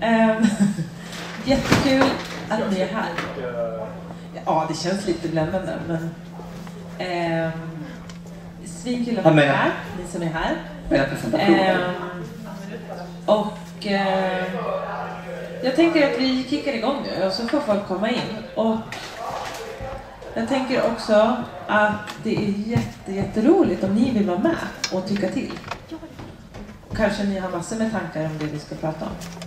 Ehm, jättekul att ni är här. Ja, det känns lite bländande, men... Eh, Svinkul att ni är här, ni som är här. Ehm, och eh, jag tänker att vi kickar igång nu och så får folk komma in. Och jag tänker också att det är jätte, jätteroligt om ni vill vara med och tycka till. Kanske ni har massor med tankar om det vi ska prata om.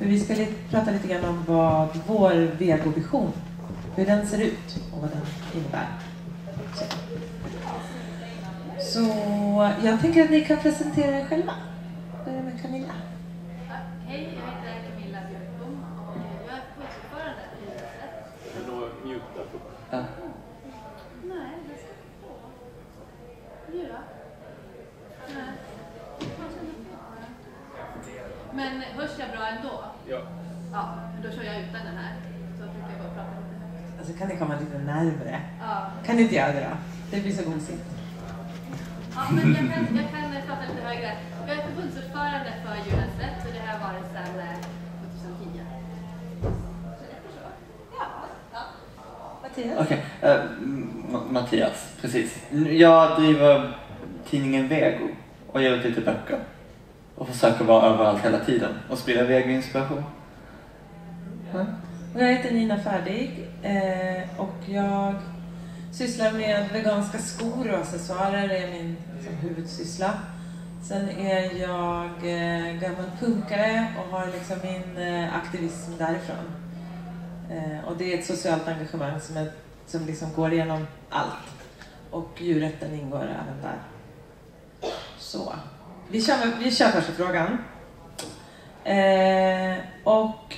För vi ska prata lite grann om vad vår vegovision, hur den ser ut och vad den innebär. Så. Så jag tänker att ni kan presentera er själva. Börja med Camilla. Hej, jag heter Camilla Björkbom och jag är förbundsordförande i hyresrätt. Vill du muta på? Ja. Nej, det ska på. Du då? Nej. Men hörs jag bra ändå? Ja. Då kör jag utan den här. Så brukar jag bara prata lite högt. Alltså kan ni komma lite närmare? Ja, Kan ni inte göra det då? Det blir så gosigt. ja men jag kan, jag kan prata lite högre. Jag är förbundsordförande för Djurens Rätt och det har jag varit sedan eh, 2010. Så det är så. Ja, ja. Mattias? Okej, eh, M- Mattias, precis. Jag driver tidningen Vego och ger ut lite böcker. Och försöker vara överallt hela tiden och sprida vegoinspiration. Ja. Och jag heter Nina Färdig eh, och jag sysslar med veganska skor och accessoarer. Det är min liksom, huvudsyssla. Sen är jag eh, gammal punkare och har liksom min eh, aktivism därifrån. Eh, och det är ett socialt engagemang som, är, som liksom går igenom allt. Och djurrätten ingår även där. Så. Vi kör, vi kör första frågan. Eh, och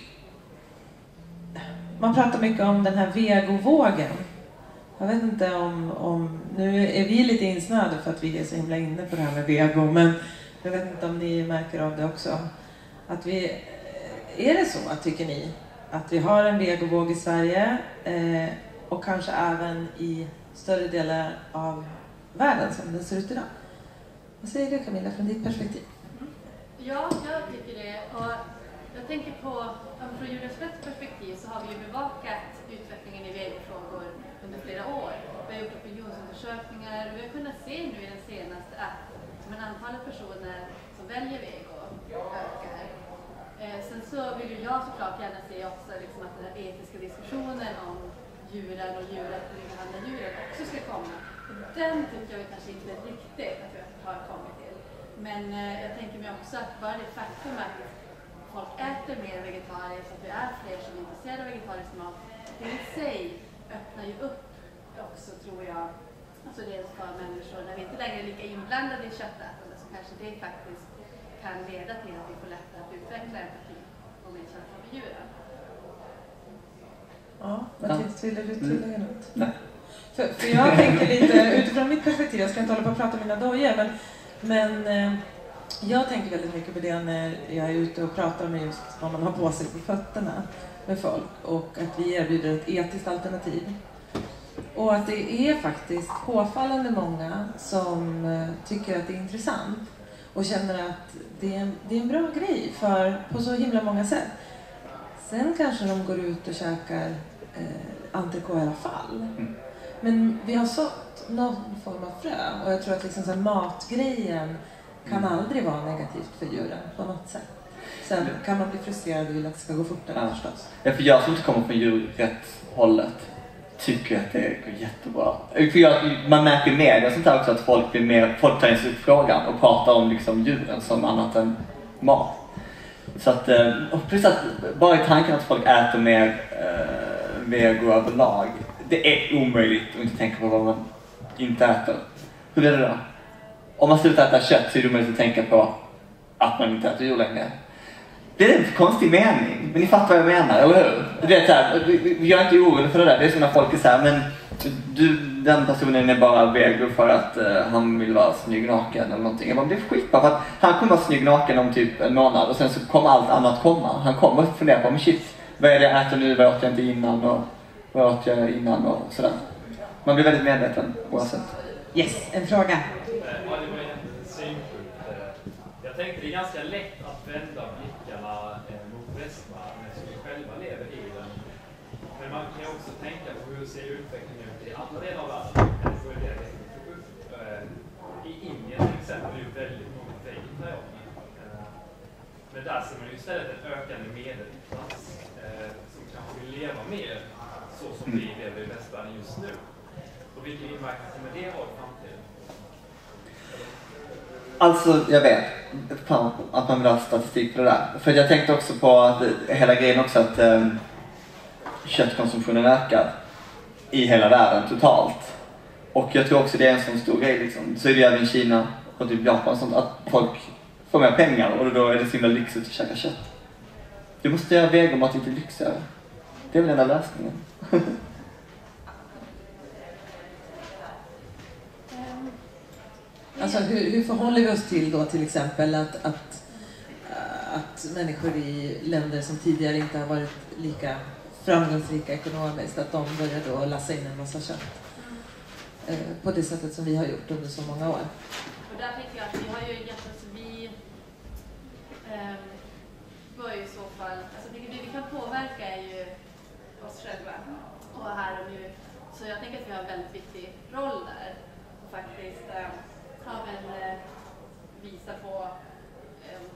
man pratar mycket om den här vegovågen. Jag vet inte om, om... Nu är vi lite insnöade för att vi är så himla inne på det här med vego, men jag vet inte om ni märker av det också. Att vi, eh, är det så, tycker ni, att vi har en vegovåg i Sverige eh, och kanske även i större delar av världen som den ser ut idag? Vad säger du Camilla, från ditt perspektiv? Mm. Ja, jag tycker det. Och jag tänker på, från Djurens perspektiv så har vi ju bevakat utvecklingen i vegofrågor under flera år. Vi har gjort opinionsundersökningar och vi har kunnat se nu i den senaste att men antalet personer som väljer vego ökar. Eh, sen så vill ju jag såklart gärna se också liksom att den här etiska diskussionen om djuren och djuret och hur vi behandlar djuren också ska komma. Och den tycker jag kanske inte riktigt att vi har kommit till. Men eh, jag tänker mig också att bara det faktum att folk äter mer vegetariskt, att vi är fler som är intresserade av vegetarisk mat, det i sig öppnar ju upp också tror jag, alltså dels för människor, när vi inte längre är lika inblandade i köttätande så kanske det faktiskt kan leda till att vi får lättare att utveckla empati och medkänsla med djuren. Ja, Mattias, vill du tillägga något? Nej. För, för jag tänker lite utifrån mitt perspektiv, jag ska inte hålla på och prata om mina dojor, men, men eh, jag tänker väldigt mycket på det när jag är ute och pratar med just vad man har på sig på fötterna med folk och att vi erbjuder ett etiskt alternativ. Och att det är faktiskt påfallande många som eh, tycker att det är intressant och känner att det är en, det är en bra grej för, på så himla många sätt. Sen kanske de går ut och käkar eh, entrecote i alla fall. Mm. Men vi har sått någon form av frö och jag tror att liksom så matgrejen kan Mm. aldrig vara negativt för djuren på något sätt. Sen kan man bli frustrerad och vill att det ska gå fortare Ja. förstås. Ja, för jag som inte kommer från djurrättshållet tycker att det går jättebra. För jag, man märker i media och sånt där också att folk blir mer, folk tar sig upp frågan och pratar om liksom djuren som annat än mat. Så att, eh, och plus att bara i tanken att folk äter mer eh, vego överlag. Det är omöjligt att inte tänka på vad man inte äter. Hur är det då? Om man slutar äta kött så är det omöjligt att tänka på att man inte äter djur längre. Det är en konstig mening, men ni fattar vad jag menar, eller hur? Du vet såhär, jag är inte orolig för det där. Det är som när folk är såhär, men du, den personen är bara vego för att uh, han vill vara snygg naken eller någonting. Jag bara, det är skitbra för att han kommer vara snygg naken om typ en månad och sen så kommer allt annat komma. Han kommer fundera på, men shit, vad är det jag äter nu, vad åt jag inte innan och vad åt jag innan och sådär. Man blir väldigt medveten oavsett. Yes, en fråga. Jag tänkte det är ganska lätt att vända blickarna eh, mot västvärlden eftersom vi själva lever i den. Men man kan också tänka på hur ser utvecklingen ut i andra delar av världen. Människor är det vi. I Indien till exempel är ju väldigt många vegetarianer. Eh, men där ser man ju istället en ökande medelklass eh, som kanske vill leva mer så som vi lever i västvärlden just nu. Och vilken inverkan kommer det ha i framtiden? Alltså, jag vet. Fan, att man vill ha statistik på det där. För jag tänkte också på att, hela grejen också att um, köttkonsumtionen ökar i hela världen totalt. Och jag tror också det är en sån stor grej liksom. Så är det även i Kina och typ Japan och sånt att folk får mer pengar och då är det så himla lyxigt att käka kött. Du måste göra vegomat lite lyxigare. Det är väl enda lösningen. Alltså hur, hur förhåller vi oss till då till exempel att, att, eh, att människor i länder som tidigare inte har varit lika framgångsrika ekonomiskt, att de börjar då lassa in en massa kött. Eh, På det sättet som vi har gjort under så många år. Och där tänker jag att vi har ju gett oss, vi eh, bör ju i så fall, alltså det vi kan påverka är ju oss själva och här och nu. Så jag tänker att vi har en väldigt viktig roll där och faktiskt eh, ja, men, eh, visa på, eh, eh, um,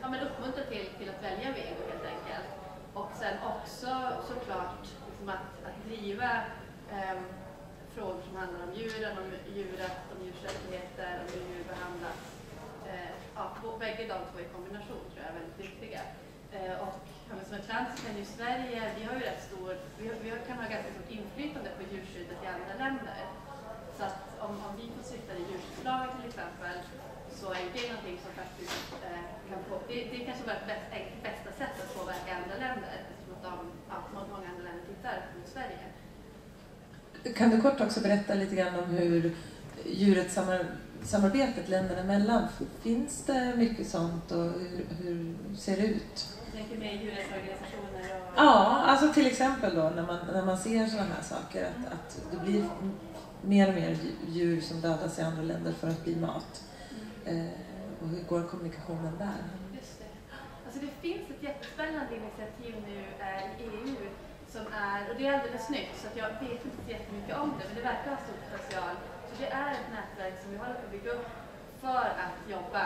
ja men uppmuntra till, till att välja vego helt enkelt. Och sen också såklart liksom att, att driva um, frågor som handlar om djuren, om djuret, om djurs rättigheter, om hur djur behandlas. Eh, ja, bägge de två i kombination tror jag är väldigt viktiga. Eh, och ja, som ett land så kan ju Sverige, vi har ju rätt stor, vi, har, vi kan ha ganska stort inflytande på djurskyddet i andra länder. Så att om, om vi får sitta i djurskyddslagen till exempel så är det någonting som faktiskt eh, kan få, det, det är kanske vårt bäst, eh, bästa sätt att påverka andra länder eftersom att de, ja, må- många andra länder tittar mot Sverige. Kan du kort också berätta lite grann om hur djuret samar, samarbetet länderna emellan, finns det mycket sånt och hur, hur ser det ut? Tänker med djurrättsorganisationer och Ja, alltså till exempel då när man, när man ser sådana här saker att, att det blir mer och mer djur som dödas i andra länder för att bli mat. Eh, och hur går kommunikationen där? Just det. Alltså det finns ett jättespännande initiativ nu eh, i EU som är, och det är alldeles nytt så att jag vet inte så jättemycket om det, men det verkar ha stor potential. Så det är ett nätverk som vi håller på att bygga upp för att jobba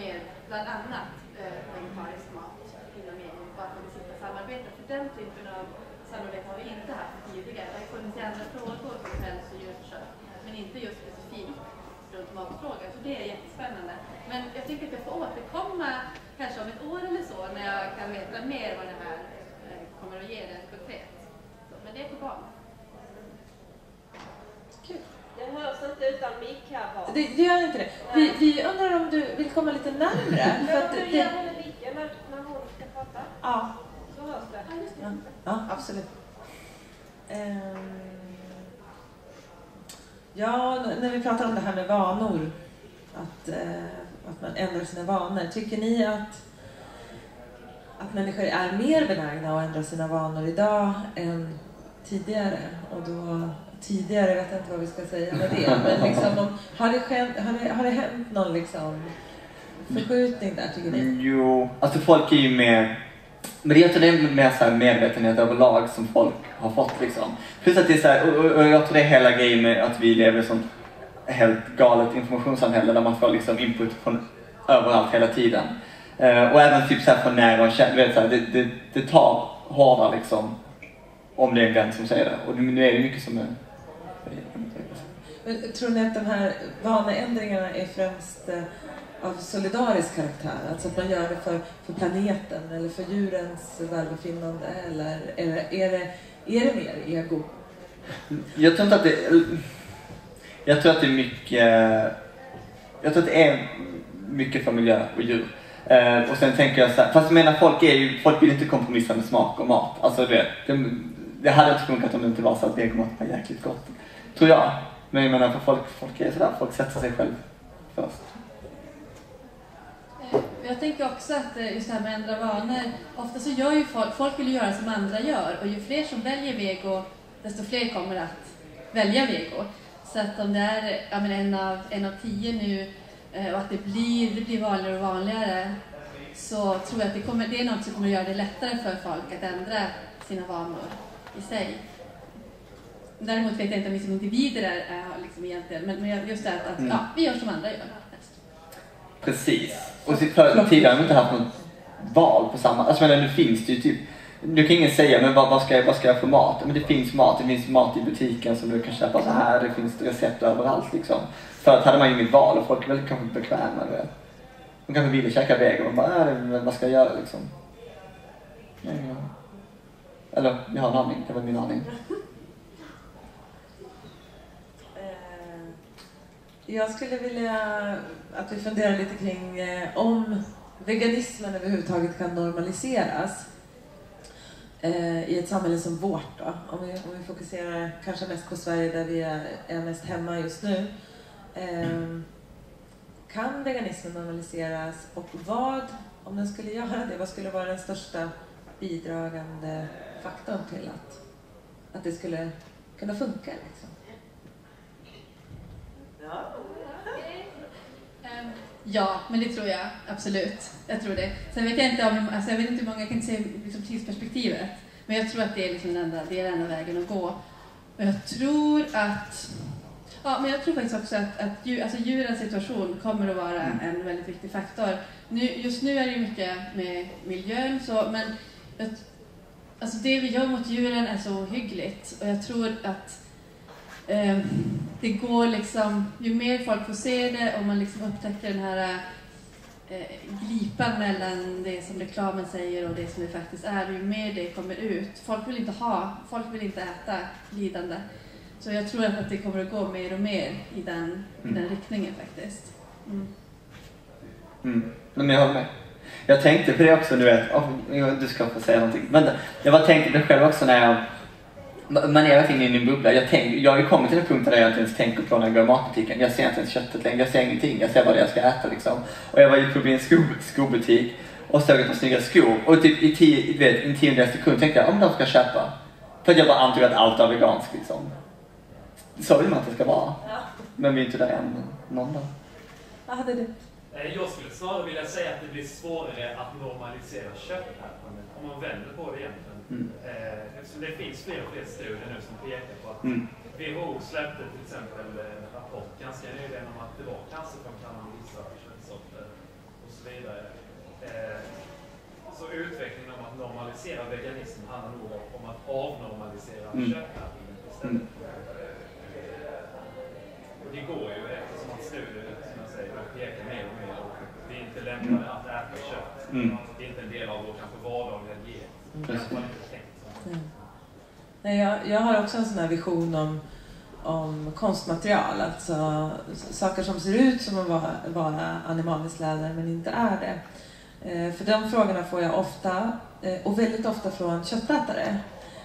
med bland annat eh, vegetarisk mat inom EU, och att vi sitter och samarbetar. För den typen av samarbete har vi inte haft tidigare. Det har funnits i andra frågor som hälso och inte just specifikt runt matfrågor. Så det är jättespännande. Men jag tycker att jag får återkomma kanske om ett år eller så när jag kan veta mer vad det här eh, kommer att ge rent konkret. Så, men det är på gång. Det hörs inte utan mick här bara. Det, det gör inte det. Vi, vi undrar om du vill komma lite närmre? För att det, det, henne micken när, när hon ska prata? ja, Så hörs det. ja, ja, absolut. Ehm, ja, när vi pratar om det här med vanor, att, eh, att man ändrar sina vanor. Tycker ni att, att människor är mer benägna att ändra sina vanor idag än tidigare? Och då, tidigare vet jag inte vad vi ska säga med det, men liksom, om, har, det skänt, har, det, har det hänt någon liksom förskjutning där tycker ni? Mm, jo, alltså folk är ju mer... Men jag tror det är mer så här medvetenhet överlag som folk har fått liksom. Plus att det är så här, och, och, och jag tror det är hela grejen med att vi lever i ett sånt helt galet informationssamhälle där man får liksom input från överallt hela tiden. Uh, och även typ så här från nära och kära, vet så här, det, det, det tar hårdare liksom om det är en vän som säger det. Och nu är det mycket som är... Men tror ni att de här vaneändringarna är främst eh, av solidarisk karaktär? Alltså att man gör det för, för planeten eller för djurens välbefinnande? Eller, eller är, det, är det mer ego? Jag tror inte att det... Jag tror att det är mycket... Jag tror att det är mycket för miljö och djur. Eh, och sen tänker jag så här, fast jag menar folk är ju, folk vill inte kompromissa med smak och mat. Alltså det, det, det hade inte funkat om det inte var så att vegomat var jäkligt gott. Tror jag. Men jag menar för folk, folk är sådär, folk sätter sig själv först. Jag tänker också att eh, just det här med att ändra vanor, ofta så gör ju folk, folk vill göra som andra gör och ju fler som väljer vego, desto fler kommer att välja vego. Så att om det är ja, men en, av, en av tio nu eh, och att det blir, det blir vanligare och vanligare så tror jag att det, kommer, det är något som kommer göra det lättare för folk att ändra sina vanor i sig. Däremot vet jag inte om vi som individer är, är liksom egentligen, men, men just det att, att Mm. ja, vi gör som andra gör. Precis. Och för, tidigare har vi inte haft något val på samma... Alltså menar, nu finns det ju typ... Nu kan ingen säga, men vad, vad, ska jag, vad ska jag få mat? Men det finns mat. Det finns mat i butiken som du kan köpa så här. Det finns recept överallt liksom. Förut hade man ju inget val och folk var väl kanske bekväma, du vet. De kanske ville käka vego och bara, äh, men vad ska jag göra liksom? Ja, ja. Eller, jag har en aning. Det var min aning. Jag skulle vilja att vi funderar lite kring eh, om veganismen överhuvudtaget kan normaliseras eh, i ett samhälle som vårt. Då. Om, vi, om vi fokuserar kanske mest på Sverige där vi är, är mest hemma just nu. Ehm, kan veganismen normaliseras och vad, om den skulle göra det, vad skulle vara den största bidragande faktorn till att, att det skulle kunna funka? Liksom? Ja, men det tror jag absolut. Jag tror det. Sen vet jag inte om, alltså jag vet inte hur många, jag kan inte se liksom tidsperspektivet. Men jag tror att det är liksom den enda, det är den enda vägen att gå. Och jag tror att, ja men jag tror faktiskt också att, att djur, alltså djurens situation kommer att vara en väldigt viktig faktor. Nu, just nu är det mycket med miljön så, men jag, alltså det vi gör mot djuren är så ohyggligt. Och jag tror att eh, det går liksom, ju mer folk får se det och man liksom upptäcker den här eh, glipan mellan det som reklamen säger och det som det faktiskt är, ju mer det kommer ut. Folk vill inte ha, folk vill inte äta lidande. Så jag tror att det kommer att gå mer och mer i den, i den riktningen faktiskt. Mm. Mm. Men jag håller med. Jag tänkte på det också, du vet. Oh, du ska få säga någonting. Vänta. Jag bara tänkte på det själv också när jag... Man är verkligen inne i en bubbla. Jag, tänk, jag har ju kommit till den punkten där jag inte ens tänker på när jag går i matbutiken. Jag ser inte ens köttet längre. Jag ser ingenting. Jag ser vad det är jag ska äta liksom. Och jag var ju på en sko, skobutik och såg ett par snygga skor. Och typ i tio, vet, en tiondels sekund tänkte jag om de ska köpa. För att jag bara antog att allt var veganskt liksom. Så vill man att det ska vara. Men vi är inte där än. Någon dag. Vad hade du? Eh, Jag skulle snarare vilja säga att det blir svårare att normalisera köttätandet om man vänder på det egentligen. Mm. Eh, Eftersom det finns fler och fler studier nu som pekar på att Mm. WHO släppte till exempel en rapport ganska nyligen om att det var cancerframkallande vissa köttsorter och så vidare. Eh, Så utvecklingen om att normalisera veganism handlar nog om att avnormalisera Mm. köttätandet istället. Och det går ju eftersom att studier, som jag säger, pekar mer och mer och vi är inte lämpade att äta kött. Mm. Det är inte en del av vår kanske vardagliga diet. I alla fall inte tänkt så. Mm. Nej, jag, jag har också en sån här vision om, om konstmaterial, alltså saker som ser ut som att vara, vara animaliskt läder men inte är det. Eh, för de frågorna får jag ofta, eh, och väldigt ofta från köttätare.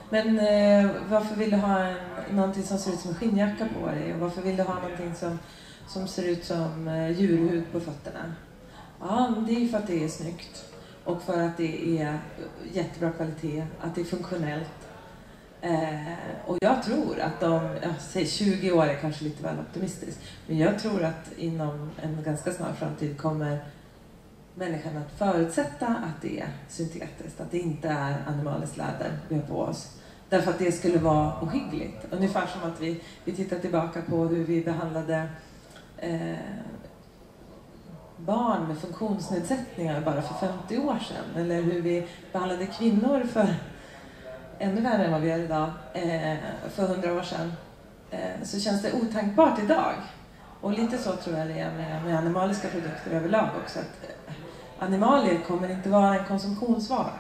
Men eh, varför vill du ha en, någonting som ser ut som en skinnjacka på dig? Och varför vill du ha någonting som, som ser ut som eh, djurhud på fötterna? Ja, det är för att det är snyggt. Och för att det är jättebra kvalitet, att det är funktionellt. Eh, och jag tror att de, jag säger 20 år är kanske lite väl optimistiskt, men jag tror att inom en ganska snar framtid kommer människan att förutsätta att det är syntetiskt, att det inte är animaliskt läder vi har på oss. Därför att det skulle vara ohyggligt. Ungefär som att vi, vi tittar tillbaka på hur vi behandlade eh, barn med funktionsnedsättningar bara för 50 år sedan. Eller hur vi behandlade kvinnor för ännu värre än vad vi gör idag, eh, för 100 år sedan. Eh, så känns det otänkbart idag. Och lite så tror jag det är med, med animaliska produkter överlag också. Att eh, animalier kommer inte vara en konsumtionsvara.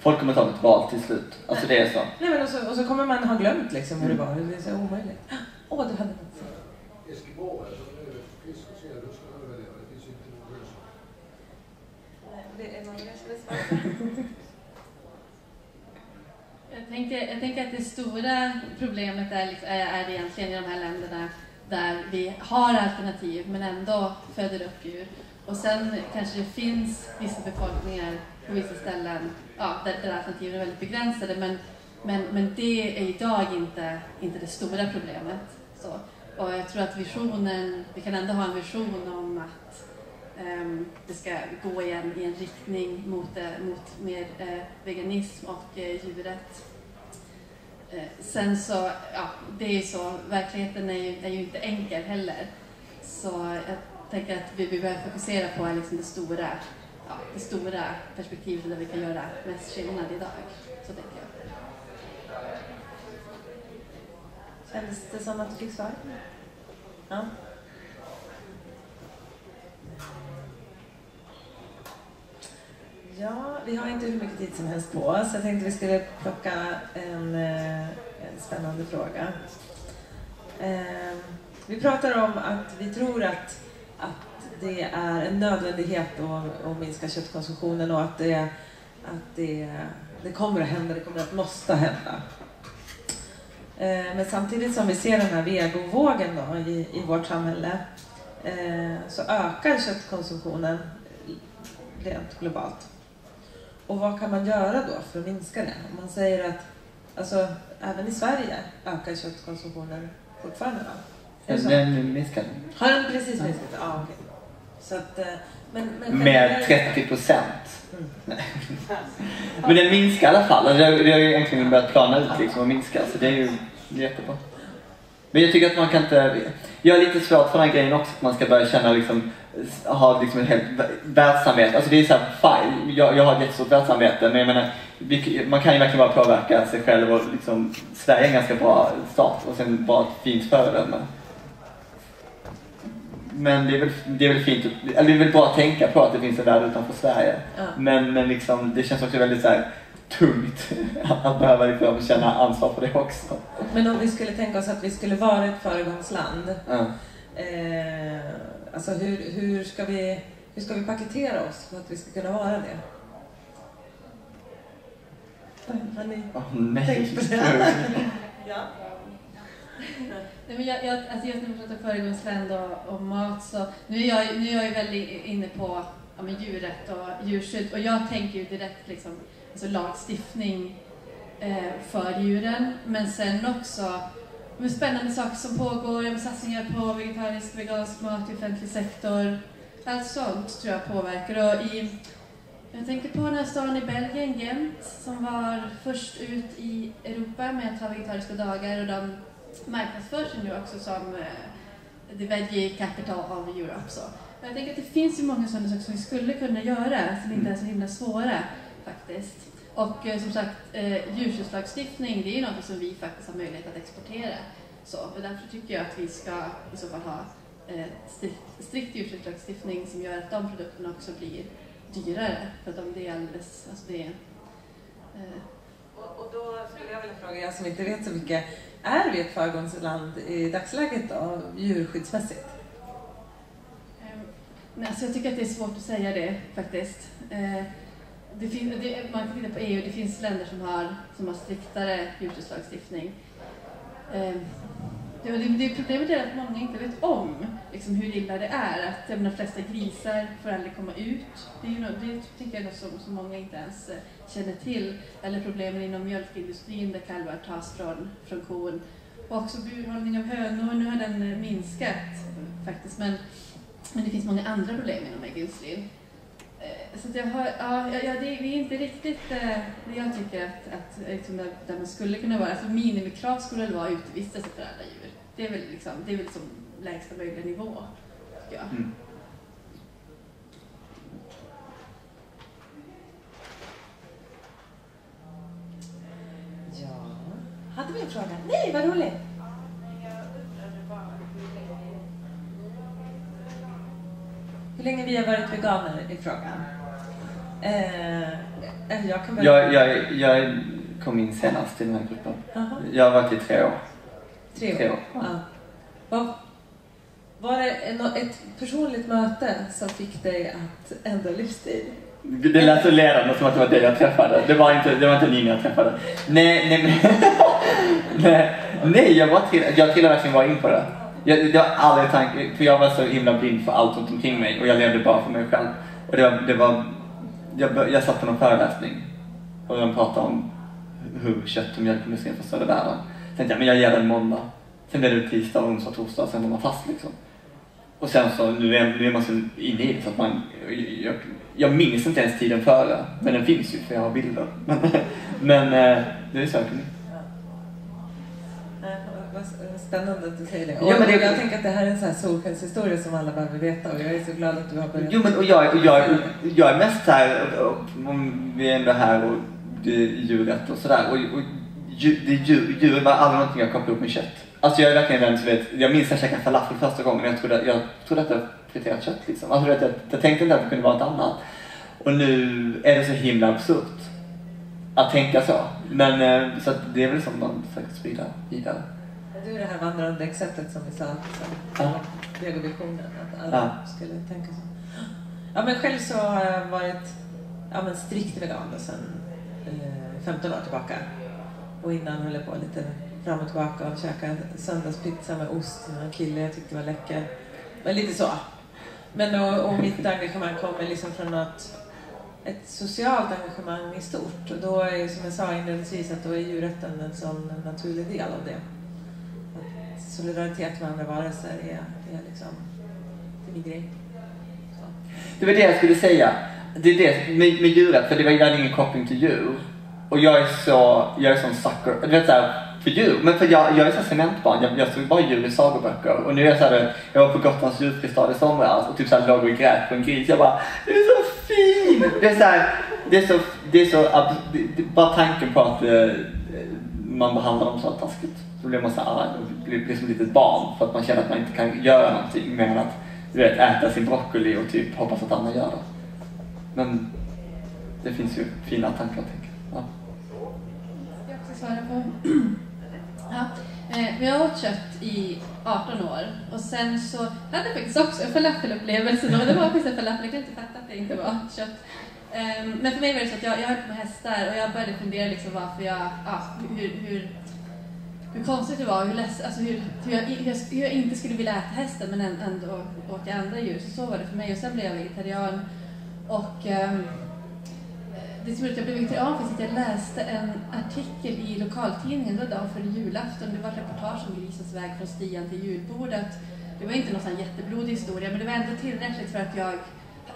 Folk kommer ta ett val till slut. Alltså det är så. Nej, men och, så, och så kommer man ha glömt liksom hur det var. Det är så omöjligt. Åh, du hade något. Eskimoer som lever på fisk och säl, de ska överleva. Det finns inte någon lösning. Det är många som är svarta. Jag tänker, jag tänker att det stora problemet är, liksom, är, är egentligen i de här länderna där vi har alternativ men ändå föder upp djur. Och sen kanske det finns vissa befolkningar på vissa ställen ja, där, där alternativen är väldigt begränsade men, men, men det är idag inte, inte det stora problemet. Så. Och jag tror att visionen, vi kan ändå ha en vision om att um, det ska gå i en, i en riktning mot, eh, mot mer uh, veganism och eh, uh, djurrätt. Eh, sen så, ja, det är ju så, verkligheten är ju, är ju inte enkel heller. Så jag tänker att vi, vi behöver fokusera på liksom det stora, ja, det stora perspektivet där vi kan göra mest skillnad idag. Så tänker jag. Kändes det som att du fick svar? Ja. Ja, vi har inte hur mycket tid som helst på oss. Jag tänkte vi skulle plocka en, eh, en spännande fråga. Eh, Vi pratar om att vi tror att, att det är en nödvändighet att, att minska köttkonsumtionen och att, det, att det, det kommer att hända, det kommer att måste hända. Eh, Men samtidigt som vi ser den här vegovågen då i, i vårt samhälle eh, så ökar köttkonsumtionen rent globalt. Och vad kan man göra då för att minska det? Om man säger att alltså, även i Sverige ökar köttkonsumtionen fortfarande va? Den minskade Har den precis minskat? Ja. Så att, eh, men, men med 30 procent. Mm. Men den minskar i alla fall. Det har, det har ju egentligen börjat plana ut liksom och minska. Så det är ju det är jättebra. Men jag tycker att man kan inte... Jag är lite svårt för den här grejen också att man ska börja känna liksom, ha liksom ett helt världssamvete. Alltså det är såhär, fine, jag, jag har ett jättestort världssamvete men jag menar, man kan ju verkligen bara påverka sig själv och liksom, Sverige är en ganska bra start och sen bara ett fint föredöme. Men det är väl, det är väl fint, eller det är väl bra att tänka på att det finns en värld utanför Sverige. Ja. Men, men liksom, det känns också väldigt så här, tungt att behöva liksom känna ansvar för det också. Men om vi skulle tänka oss att vi skulle vara ett föregångsland. Ja. Eh, alltså hur, hur, ska vi, hur ska vi paketera oss för att vi ska kunna vara det? Har ni Åh nej. tänkt på det? ja. Nej, men jag, jag, alltså just när vi pratar föregångsland och, och mat så nu är jag, nu är jag ju väldigt inne på ja, men djurrätt och djurskydd och jag tänker ju direkt liksom, alltså lagstiftning eh, för djuren men sen också med spännande saker som pågår, med satsningar på vegetarisk, vegansk mat i offentlig sektor. Allt sånt tror jag påverkar. Och i, jag tänker på den här staden i Belgien, Gent, som var först ut i Europa med att ha vegetariska dagar och de marknadsför sig nu också som eh, the veggie capital of Europe. Så. Men jag tänker att det finns ju många sådana saker som vi skulle kunna göra som inte är så himla svåra faktiskt. Och eh, som sagt, eh, djurskyddslagstiftning det är ju något som vi faktiskt har möjlighet att exportera. Så, och därför tycker jag att vi ska i så fall ha eh, strikt, strikt djurskyddslagstiftning som gör att de produkterna också blir dyrare. För att de, det är alldeles, alltså det är, eh, Och, och då skulle jag vilja fråga er som inte vet så mycket. Är vi ett föregångsland i dagsläget då, djurskyddsmässigt? Ehm, Nej, alltså jag tycker att det är svårt att säga det faktiskt. Det finns, det, man kan titta på EU, det finns länder som har, som har striktare djurskyddslagstiftning. Eh, Det, det, det problemet är att många inte vet om liksom, hur illa det är. Att menar, de flesta grisar får aldrig komma ut. Det, är ju något, det tycker jag är något som, som många inte ens eh, känner till. Eller problemen inom mjölkindustrin där kalvar tas från, från kon. Och också burhållning av hönor. Nu har den eh, minskat faktiskt. Men men det finns många andra problem inom äggindustrin. Eh, Så att jag har, ja, ja, det, vi är inte riktigt eh, det jag tycker att, att liksom där, där man skulle kunna vara. Alltså minimikrav skulle väl vara utevistelse för alla djur. Det är väl, liksom, det är väl som lägsta möjliga nivå, tycker jag. Mm. Ja. Hade vi en fråga? Nej, vad roligt! Jag undrade bara hur länge Hur länge vi har varit veganer i frågan. Eh, eller jag kan börja. Jag, jag, jag kom in senast i den här gruppen. Jaha, Jag har varit i tre år. tre år. Tre år. Ja. Var, var det ett personligt möte som fick dig att ändra livsstil? Det lät så ledande som att det var det jag träffade. Det var inte, det var inte Nina jag träffade. Nej, nej, nej, nej, jag, bara trillade, jag trillade verkligen bara in på det. Jag, det var aldrig tanke, för jag var så himla blind för allt runt omkring mig och jag levde bara för mig själv. Och det var, det var jag, jag satt på någon föreläsning och de pratade om hur kött och mjölkindustrin förstörde världen. Tänkte jag, men jag ger den måndag. Sen blev det tisdag, onsdag, torsdag, sen var man fast liksom. Och sen så, nu är, nu är man så inne i det så att man, jag, jag minns inte ens tiden före, men den finns ju för jag har bilder. men men det är säkert vad spännande att du säger det. Ja, Och men det- Jag tänker att det här är en sån här solskenshistoria som alla behöver veta och jag är så glad att du har börjat. Jo men och jag, och jag, jag är mest här, och- om vi är ändå här och det är djuret och sådär. Och, och det djur, djur var aldrig någonting jag kopplade upp med kött. Alltså jag är verkligen den som vet, jag minns när jag käkade falafel första gången och jag trodde, jag trodde att det var friterat kött liksom. Alltså jag, jag tänkte inte att det kunde vara ett annat. Och nu är det så himla absurt att tänka så. Men eh, så att det är väl som man försöker sprida vidare. Du är det här vandrande exemplet som vi sa, som Ja. vegovisionen, att alla Ja. skulle tänka så. Ja men själv så har jag varit ja, men strikt vegan då sedan eh, 15 år tillbaka. Och innan höll jag på lite fram och tillbaka och käkade söndagspizza med ost med en kille jag tyckte var läcker. Men lite så. Men och, och mitt engagemang kommer liksom från något, ett socialt engagemang i stort. Och då är som jag sa inledningsvis att då är djurrätten en sån naturlig del av det. Solidaritet med andra varelser är, är liksom, det är min grej. Så. Det var det jag skulle säga. Det är det med, med djuret, för det var jag ingen koppling till djur. Och jag är så, jag är sån sucker, du vet såhär, för djur. Men för jag, jag är så cementbarn, jag, jag såg bara djur i sagoböcker. Och nu är jag såhär, jag var på Gotlands djurfristad i somras och typ såhär låg och grät på en gris. Jag bara, det är så fin! Det är såhär, det är så, det är så, abs- det, det, bara tanken på att eh, man behandlar dem så taskigt. Så blir man såhär blir, blir som ett litet barn för att man känner att man inte kan göra någonting mer än att du vet, äta sin broccoli och typ hoppas att andra gör det. Men det finns ju fina tankar tänker jag. Ja. Ska jag också svara på? ja. Eh, vi har åt kött i 18 år och sen så hade jag faktiskt också en falafelupplevelse då. Det var faktiskt en falafel, jag kunde inte fatta att det inte var kött. Ehm, men för mig var det så att jag, jag höll på med hästar och jag började fundera liksom varför jag, ja, hur, hur, hur konstigt det var, hur, leds, alltså hur, hur, jag, hur, jag, hur jag inte skulle vilja äta hästen men ändå åt jag andra djur. Så så var det för mig och sen blev jag vegetarian. Och um, det som gjorde att jag blev vegetarian var att jag läste en artikel i lokaltidningen, det var dagen före julafton. Det var ett reportage om grisens väg från stian till julbordet. Det var inte någon sån jätteblodig historia, men det var ändå tillräckligt för att jag,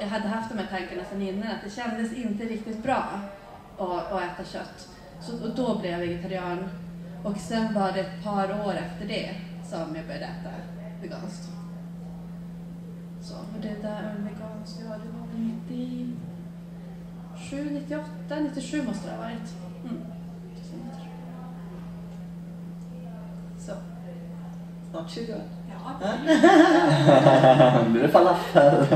jag hade haft de här tankarna sedan innan, att det kändes inte riktigt bra att, att äta kött. Så, och då blev jag vegetarian. Och sen var det ett par år efter det som jag började äta veganskt. Så, och det där veganskt, ja det var väl 97, 98, 97 måste det ha varit. Mm. Så. Snart 20 år. Ja. Nu är det falafel.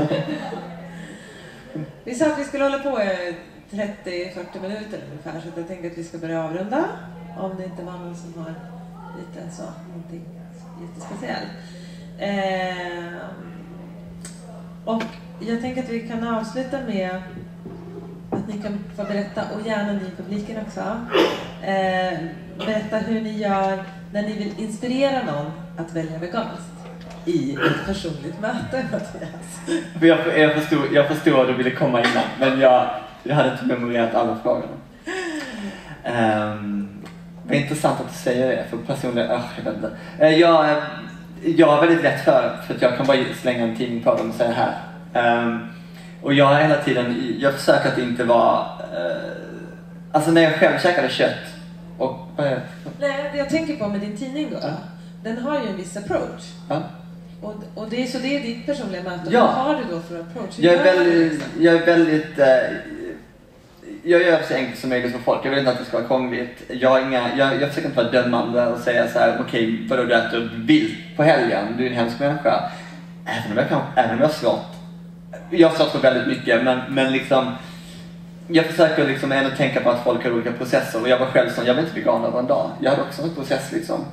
Vi sa att vi skulle hålla på i 30-40 minuter ungefär så jag tänker att vi ska börja avrunda. Om det inte var någon som har lite så, någonting jättespeciellt. Eh, och jag tänker att vi kan avsluta med att ni kan få berätta, och gärna ni i publiken också, eh, berätta hur ni gör när ni vill inspirera någon att välja veganskt i ett personligt möte, Mattias. Jag, jag, förstod, jag förstod att du ville komma innan, men jag, jag hade inte memorerat alla frågorna. Um, vad intressant att du säger det, för personligen, uh, jag vet inte. Eh, jag, eh, jag har väldigt lätt för det, för att jag kan bara slänga en tidning på dem och säga här. Ehm, och jag har hela tiden, jag försöker att inte vara, eh, alltså när jag själv käkade kött och, vad är det? Nej, det jag tänker på med din tidning då, Ja. den har ju en viss approach. Ja. Och, och det är, så det är ditt personliga möte. Ja. Vad har du då för approach? Hur Jag är väldigt, liksom? jag är väldigt, eh, jag gör det så enkelt som möjligt för folk. Jag vill inte att det ska vara krångligt. Jag, inga, jag, jag försöker inte vara dömande och säga så här: okej, vadå du äter vilt på helgen? Du är en hemsk människa. Även om jag kan, även om jag har svårt. Jag har svårt för väldigt mycket, men, men liksom jag försöker liksom ändå tänka på att folk har olika processer och jag var själv sån, jag var inte vegan över en dag. Jag hade också en process liksom.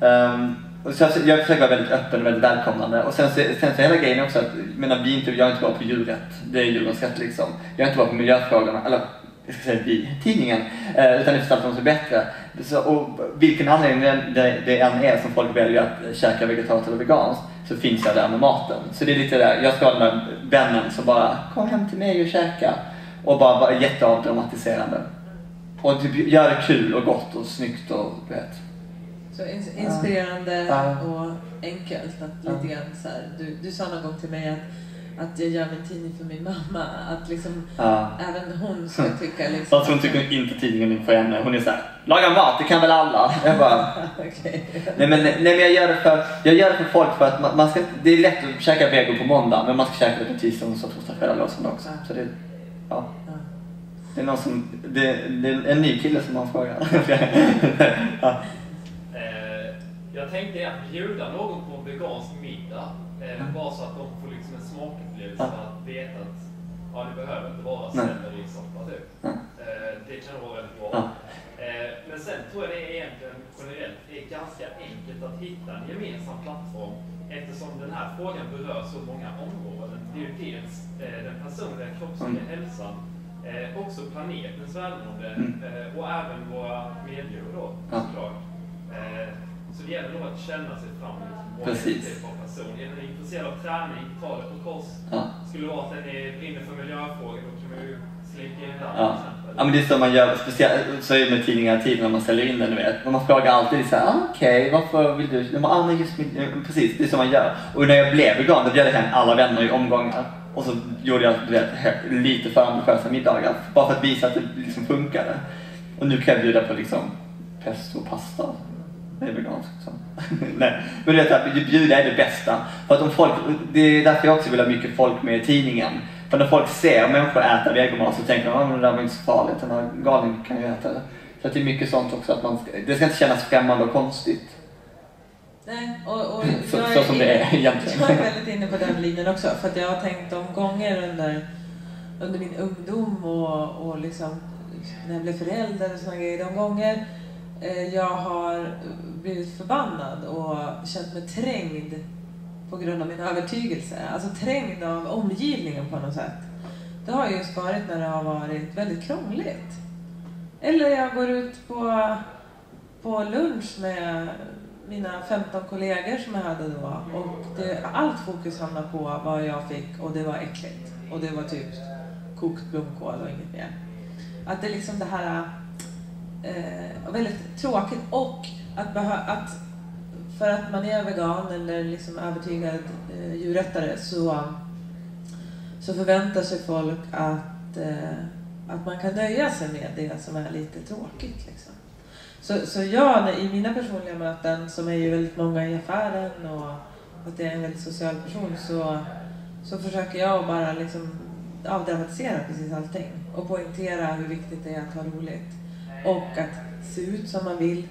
Um, och så jag, jag försöker vara väldigt öppen och väldigt välkomnande. Och sen så, sen så är hela grejen också att, jag menar, vi är inte, jag är inte bara på djurrätt. Det är djurens rätt liksom. Jag är inte bara på miljöfrågorna, eller jag ska säga vi, tidningen. Eh, utan det är allt de som är bättre. Så, och vilken anledning det, det, än är som folk väljer att käka vegetariskt eller veganskt så finns jag där med maten. Så det är lite där, jag ska vara den där vännen som bara kom hem till mig och käka. Och bara vara jätteavdramatiserande. Och typ gör det kul och gott och snyggt och du vet. Så ins- inspirerande Ja. och enkelt. Att lite grann så här, du, du sa någon gång till mig att att jag gör min tidning för min mamma. Att liksom Ja. även hon ska tycka liksom... Fast hon tycker inte tidningen är för henne. Hon är såhär, laga mat, det kan väl alla? Jag bara, Okej. nej men, nej men jag gör det för, jag gör det för folk för att man, man ska, det är lätt att käka vego på måndag men man ska käka det på tisdag, onsdag, torsdag, fredag, lördag, söndag också. Så det, ja. Det är någon som, det, det är en ny kille som man frågar. ja. Eh, jag tänkte att bjuda någon på en vegansk middag. Eh, bara så att de får liksom en smakupplevelse Ja. att veta att ja, det behöver inte vara sellerisoppa typ. Ja. Eh, det kan vara väldigt bra. Ja. Eh, men sen tror jag det är egentligen generellt är ganska enkelt att hitta en gemensam plattform eftersom den här frågan berör så många områden. Det är ju dels eh, den personliga kroppsliga Mm. hälsan, eh, också planetens välmående Mm. eh, och även våra meddjur då såklart. Så det gäller nog att känna sig fram liksom, vad Precis. typ av person. Är den intresserad av träning, ta det på kors. Ja. Skulle det vara att den är brinner för miljöfrågor, då kan man ju slinka in där Ja. Ja men det är så man gör, speciellt så är det med tidningar i tiden när man säljer in den, du vet. Men man frågar alltid så här, ah, okej, varför vill du? De bara, ah, men just min, ja, precis, det är så man gör. Och när jag blev vegan, då bjöd jag hem alla vänner i omgångar. Och så gjorde jag, du vet, lite för ambitiösa middagar. Bara för att visa att det liksom funkade. Och nu kan jag bjuda på liksom pesto och pasta. Det är veganskt också. Nej, men du vet att bjuda är det bästa. För att om folk, det är därför jag också vill ha mycket folk med i tidningen. För när folk ser människor äta vegomat så tänker de att det där var inte så farligt, den här galningen kan ju äta det. Så det är mycket sånt också, att man ska, det ska inte kännas främmande och konstigt. Nej, och, och Så- jag så som det är egentligen. Jag är väldigt inne på den linjen också. För att jag har tänkt om gånger under, under min ungdom och, och liksom när jag blev förälder och sådana grejer. De gånger Eh, jag har blivit förbannad och känt mig trängd på grund av min övertygelse. Alltså trängd av omgivningen på något sätt. Det har just varit när det har varit väldigt krångligt. Eller jag går ut på, på lunch med mina 15 kollegor som jag hade då och det, allt fokus hamnade på vad jag fick och det var äckligt. Och det var typ kokt blomkål och inget mer. Att det är liksom det här eh, väldigt tråkigt och att, att för att man är vegan eller liksom övertygad eh, djurrättare så, så förväntar sig folk att, eh, att man kan nöja sig med det som är lite tråkigt. Liksom. Så, så jag, i mina personliga möten, som är ju väldigt många i affären och att jag är en väldigt social person, så, så försöker jag att bara liksom avdramatisera precis allting och poängtera hur viktigt det är att ha roligt. Och att se ut som man vill,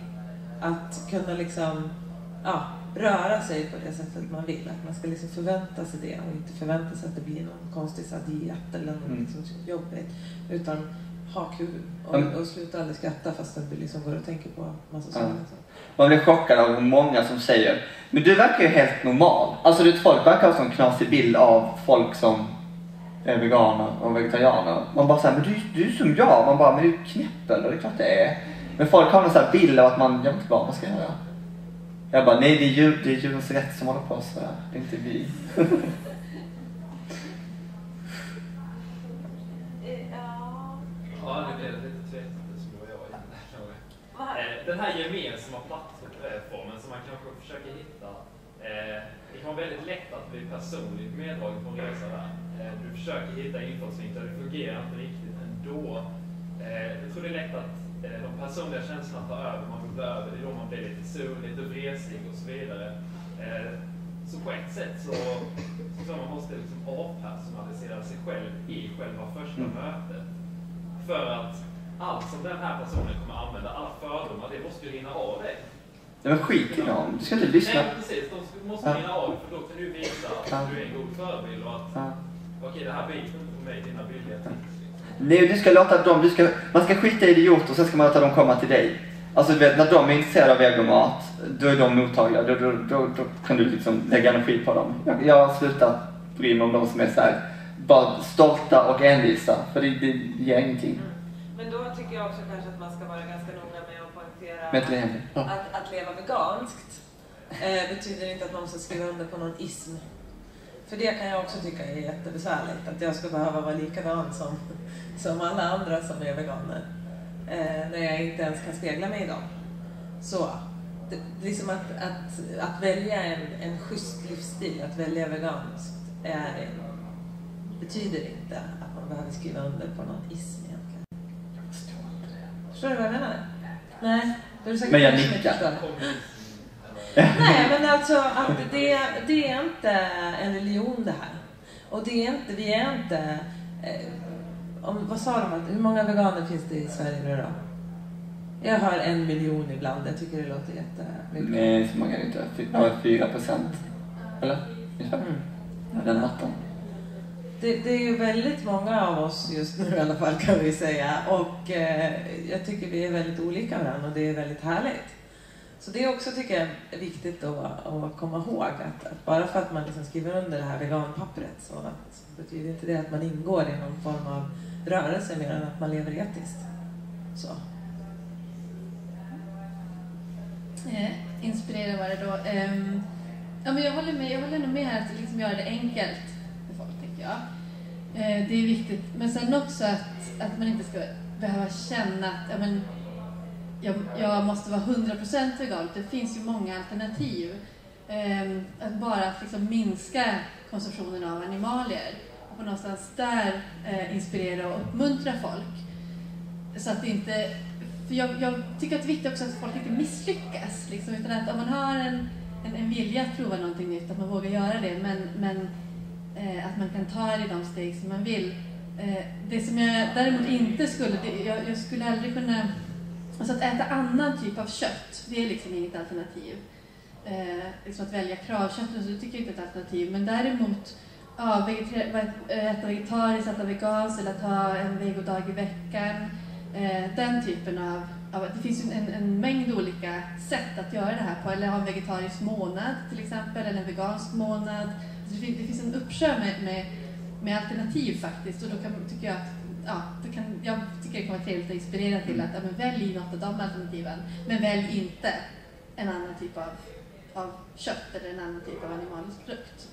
att kunna liksom, ja, röra sig på det sättet man vill. Att man ska liksom förvänta sig det och inte förvänta sig att det blir någon konstig diet eller något Mm. liksom jobbigt. Utan ha kul och, och sluta aldrig skratta fast du liksom går och tänker på massa Ja. saker. Man blir chockad av hur många som säger Men du verkar ju helt normal. Alltså du vet, folk verkar ha en knasig bild av folk som är veganer och vegetarianer. Man bara säger men du, du är som jag. Man bara, men du är knäpp eller? Det är klart det är. Men folk har en sån här bild av att man, jag vet inte vad man ska göra. Jag bara, nej det är, djur, det är djurens rätt som håller på så här. Det är inte vi. Ja. Ja, det blev lite tveksamt som du och jag igen. Vad- Eh, Den här gemensamma plattformen som man kanske försöker hitta. eh, Det kan vara väldigt lätt att bli personligt meddragen på en resa där. Eh, Du försöker hitta infallsvinklar, det fungerar inte riktigt ändå. Eh, Jag tror det är lätt att eh, de personliga känslorna tar över, man går över, det är då man blir lite sur, lite vresig och så vidare. Så på ett sätt så, så tror jag man måste liksom avpersonalisera sig själv i själva första Mm. mötet. För att allt som den här personen kommer använda, alla fördomar, det måste ju rinna av dig. Nej men skit i dem. Du ska inte lyssna. Nej, precis. De måste rinna av dig, för då kan du visa att du är en god förebild och att. Okej, det här inte på mig, dina billiga tips. Nej, du ska låta dem, du ska, man ska skita i idioter och sen ska man låta dem komma till dig. Alltså du vet, när de är intresserade av vegomat, då är de mottagliga. Då, då, då, då kan du liksom lägga energi på dem. Jag, jag har slutat bry mig om de som är så här, bara stolta och envisa. För det, det ger ingenting. Men då tycker jag också kanske att man ska vara ganska noga med att poängtera att, att leva veganskt eh, betyder inte att man måste skriva under på någon ism. För det kan jag också tycka är jättebesvärligt, att jag ska behöva vara likadan som, som alla andra som är veganer. Eh, när jag inte ens kan spegla mig i dem. Så, det, liksom att, att, att välja en, en schysst livsstil, att välja veganskt, är betyder inte att man behöver skriva under på någon ism egentligen. Jag förstår inte det. Förstår du vad jag menar? Nej, Men jag nickar. Nej, men alltså att det, det är inte en religion det här. Och det är inte, vi är inte... Eh, om, vad sa de? Att, hur många veganer finns det i Sverige nu då? Jag hör en miljon ibland. Jag tycker det låter jättemycket. Nej, så många är det inte. Fy- ja, Fyra procent. Eller? Ungefär. Mm. Den natten. Det, det är ju väldigt många av oss just nu i alla fall kan vi säga. Och eh, jag tycker vi är väldigt olika varandra och det är väldigt härligt. Så det är också tycker jag är viktigt att komma ihåg att, att bara för att man liksom skriver under det här veganpappret så, så betyder inte det att man ingår i någon form av rörelse mer än att man lever etiskt. Så. Eh, inspirerad var det då. Ehm, ja, men jag håller med. Jag håller nog med här att liksom göra det enkelt för folk, tänker jag. Eh, det är viktigt. Men sen också att, att man inte ska behöva känna att ja, men, jag, jag måste vara 100% vegan. Det finns ju många alternativ. Eh, att bara liksom minska konsumtionen av animalier och på någonstans där eh, inspirera och uppmuntra folk. Så att det inte för jag, jag tycker att det är viktigt också att folk inte misslyckas. Liksom, utan att om man har en, en, en vilja att prova någonting nytt, att man vågar göra det. Men, men eh, att man kan ta det i de steg som man vill. Eh, det som jag däremot inte skulle, det, jag, jag skulle aldrig kunna... Alltså att äta annan typ av kött, det är liksom inget alternativ. Eh, liksom att välja kravkött, så det tycker jag inte är ett alternativ. Men däremot ja, eh, äta vegetariskt, äta veganskt eller att ha en vegodag i veckan. Eh, den typen av, av... Det finns ju en, en mängd olika sätt att göra det här på. Eller ha en vegetarisk månad till exempel, eller en vegansk månad. Så det, finns, det finns en uppsjö med, med, med alternativ faktiskt. Och då kan, tycker jag att Ja, det kan, jag tycker det kan vara trevligt att inspirera till att ja, men välj något av de alternativen. Men välj inte en annan typ av, av kött eller en annan typ av animalisk produkt.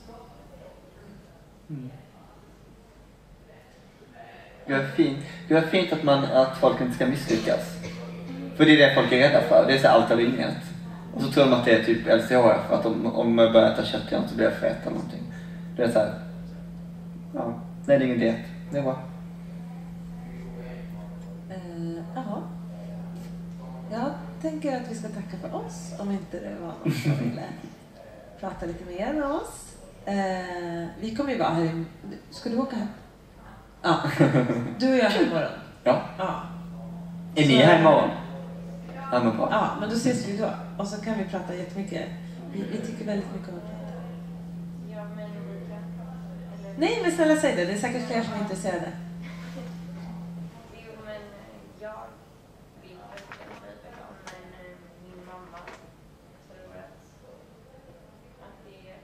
Mm. Det är fint, det är fint att, man, att folk inte ska misslyckas. För det är det folk är rädda för. Det är så allt eller inget. Och så tror de att det är typ LCHF, att om, om jag börjar äta kött igen så blir jag fet eller någonting. Det är så här. Ja, nej det är ingen diet. Det är bra. Eh, Jaha. Jag tänker att vi ska tacka för oss om inte det var någon som ville prata lite mer med oss. Eh, vi kommer ju vara här i... Ska du åka hem? Ja. Du och jag här imorgon. Ja. Ja. Är ni här imorgon? Ja men bra. Ja, men då ses vi då. Och så kan vi prata jättemycket. Vi, vi tycker väldigt mycket om att prata. Nej, men snälla säg det. Det är säkert fler som är intresserade. Jo, men eh, jag vill verkligen bli vegan, men eh, min mamma tror att, att det är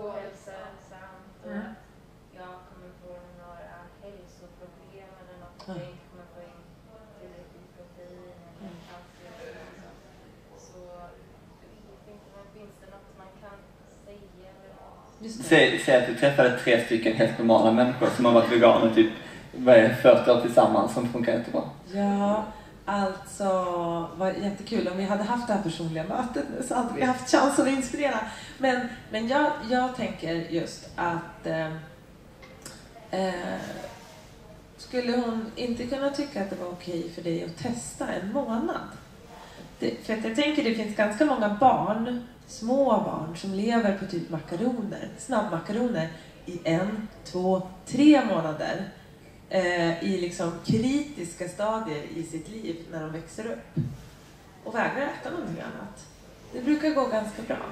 ohälsosamt och Mm. att jag kommer få några hälsoproblem eller något. Mm. Jag inte kommer få in tillräckligt protein eller kalcium. och så. Så jag vet inte, men finns det något man kan säga eller något? Just det. Säg, säg att du träffade tre stycken helt normala människor som har varit veganer typ vad är 40 år tillsammans som funkar jättebra. Ja, alltså var jättekul. Om vi hade haft det här personliga mötet nu så hade vi haft chans att inspirera. Men, men jag, jag tänker just att eh, eh, skulle hon inte kunna tycka att det var okej för dig att testa en månad? Det, för att jag tänker det finns ganska många barn, små barn, som lever på typ makaroner, snabbmakaroner i en, två, tre månader eh, i liksom kritiska stadier i sitt liv när de växer upp och vägrar äta någonting annat. Det brukar gå ganska bra.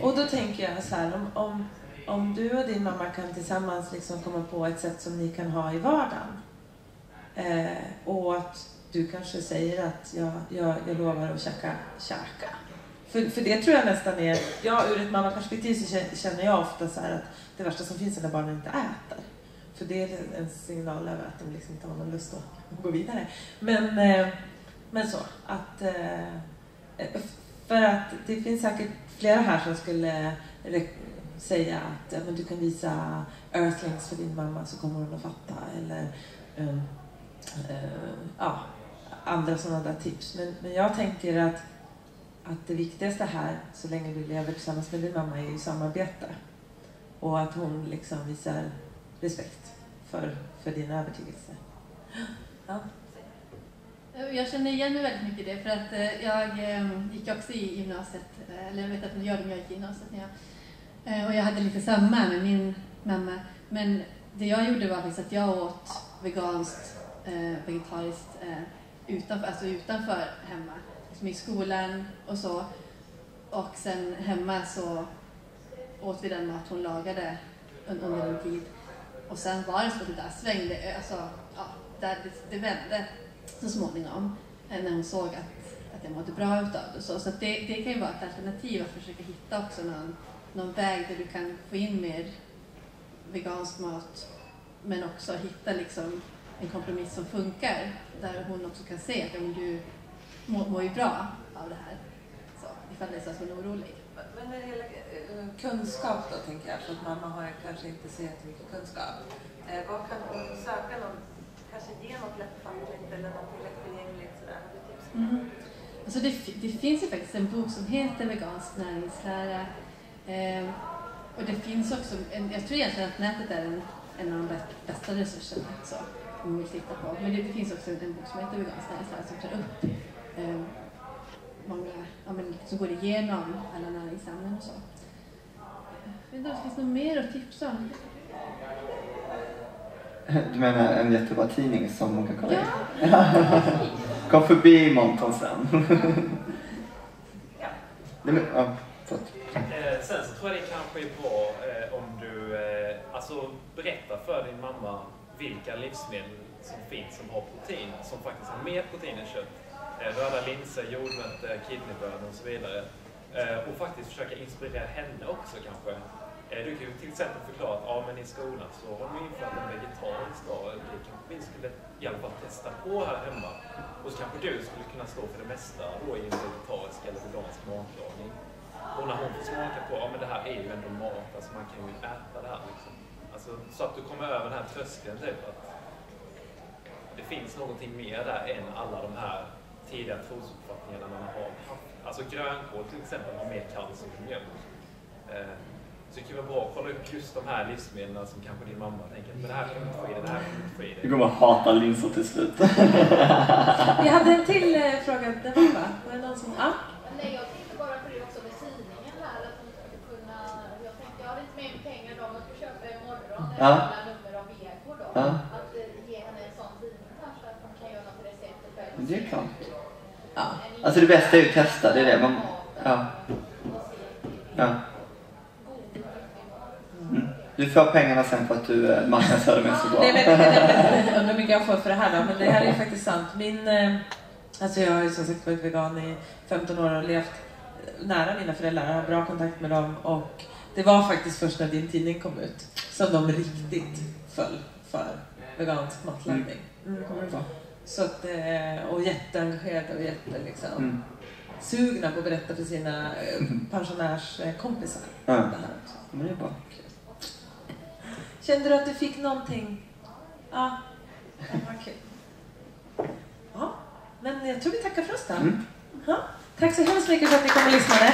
Och då tänker jag så här, om, om, om du och din mamma kan tillsammans liksom komma på ett sätt som ni kan ha i vardagen eh, och att du kanske säger att jag, jag, jag lovar att käka, käka. För, för det tror jag nästan är, ja ur ett mammaperspektiv så känner jag ofta så här att det värsta som finns är när barnen inte äter. För det är en signal över att de liksom inte har någon lust att gå vidare. Men, eh, men så, att... Eh, eh, för att det finns säkert flera här som skulle säga att men du kan visa Earthlings för din mamma så kommer hon att fatta. Eller um, ja, andra sådana där tips. Men, men jag tänker att, att det viktigaste här, så länge du lever tillsammans med din mamma, är ju samarbete. Och att hon liksom visar respekt för, för din övertygelse. Ja. Jag känner igen mig väldigt mycket i det för att eh, jag eh, gick också i gymnasiet, eh, eller jag vet att de gör det men jag gick i gymnasiet. När jag, och jag hade lite samma med min mamma. Men det jag gjorde var faktiskt att jag åt veganskt, vegetariskt utanför, alltså utanför hemma. som i skolan och så. Och sen hemma så åt vi den mat hon lagade under en tid. Och sen var det så att det där svängde, alltså, ja, där det, det vände så småningom eh, när hon såg att, att jag mådde bra utav det. Så, så att det, det kan ju vara ett alternativ att försöka hitta också någon, någon väg där du kan få in mer vegansk mat men också hitta liksom en kompromiss som funkar där hon också kan se att men du mår, mår ju bra av det här. Så, ifall det är så att hon är orolig. Men när det gäller eh, kunskap då, tänker jag, för att mamma har kanske inte så jättemycket kunskap. Eh, vad kan hon söka någon, kanske ge något lättfattligt eller något lättillgängligt sådär? Mm. Alltså det, det finns ju faktiskt en bok som heter Vegansk näringslära. Eh, och det finns också, en, jag tror egentligen att nätet är en, en av de bä- bästa resurserna också, om man vill titta på. Men det, det finns också en bok som heter Vegansk näringslära som tar upp eh, många, ja, men, som går igenom alla näringsämnen och så. Jag vet inte om det finns något mer att tipsa om. Du menar en jättebra tidning som man kan kolla Ja, in? Kom förbi Monton sen. Nej, men, ja. Eh, sen så tror jag det kanske är bra eh, om du eh, alltså berättar för din mamma vilka livsmedel som finns som har protein, som faktiskt har mer protein än kött. Eh, röda linser, jordnötter, kidneybönor och så vidare. Eh, och faktiskt försöka inspirera henne också kanske. Eh, du kan ju till exempel förklara att ja, men i skolan så har de infört en vegetarisk dag. Det kanske vi skulle i alla fall testa på här hemma. Och så kanske du skulle kunna stå för det mesta då i en vegetarisk eller vegansk matlagning. Och när hon får smaka på, ja men det här är ju ändå mat, alltså man kan ju äta det här liksom. Alltså, så att du kommer över den här tröskeln typ att det finns någonting mer där än alla de här tidiga trosuppfattningarna man har haft. Alltså grönkål till exempel har mer kalcium än mjölk. Eh, så det kan vara bra att kolla upp just de här livsmedlen som kanske din mamma tänker, men det här kan du inte få i dig, det här kan du inte få i dig. Du kommer hata linser till slut. Vi hade en till eh, fråga. Det var va? Var det någon som... Ja? Nej, jag tänkte bara på det också med tidningen här. Att hon skulle kunna, jag tänkte, jag har inte med mig pengar då, men jag ska köpa imorgon Ja. nummer av Vego då. Ja. Att eh, ge henne en sån här så att hon kan göra något recept själv. Det är klart. Ja. Alltså det bästa är ju att testa, det är det. Man, ja, ja. Mm. Du får pengarna sen för att du eh, marknadsför det mig så bra. Nej, men, men, undrar hur mycket jag får för det här då, men det här är ju faktiskt sant. Min, eh, alltså jag har ju som sagt varit vegan i 15 år och levt nära mina föräldrar, har bra kontakt med dem och det var faktiskt först när din tidning kom ut som de riktigt föll för vegansk matlagning. Mm. vara. Så att, eh, och jätteengagerade och jätte liksom, Mm. sugna på att berätta för sina eh, pensionärskompisar Ja. det här också. Men det är bra. Kände du att du fick någonting? Ja, det var kul. Ja, men jag tror vi tackar för oss då. Mm. Ja, tack så hemskt mycket för att ni kom och lyssnade.